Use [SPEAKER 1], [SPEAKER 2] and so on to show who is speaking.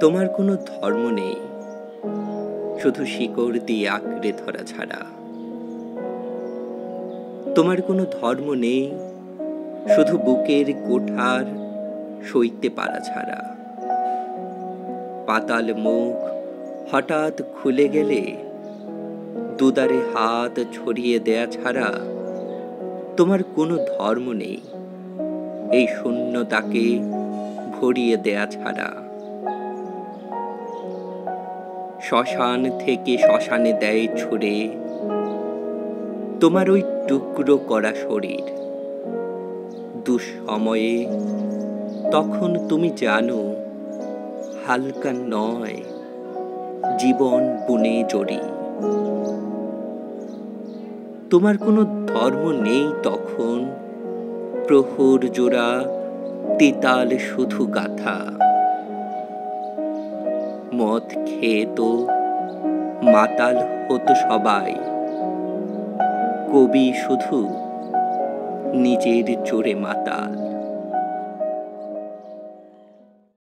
[SPEAKER 1] তোমার কোনো ধর্ম নেই। শুধু শিকড় দিয়ে আঁকড়ে ধরা ছাড়া। তোমার কোনো ধর্ম নেই, শুধু বুকের কোঠার সইতে পারা ছাড়া। পাতাল মুখ হঠাৎ খুলে গেলে দুদারে হাত ছড়িয়ে দেয়া ছাড়া তোমার কোনো ধর্ম নেই। এই শূন্যতাকে ভরিয়ে দেয়া ছাড়া। শ্মশান থেকে শ্মশানে দেয় ছুড়ে। তোমার ওই টুকরো করা শরীর। দুঃসময়ে তখন তুমি জানো, হালকা নয়, জীবন বুনে জড়ি। তোমার কোনো ধর্ম নেই তখন, প্রহর জোড়া, তেতাল শুধু গাথা। মদ খেয়ে মাতাল হতো সবাই। কবি শুধু নিজের জোরে মাতাল।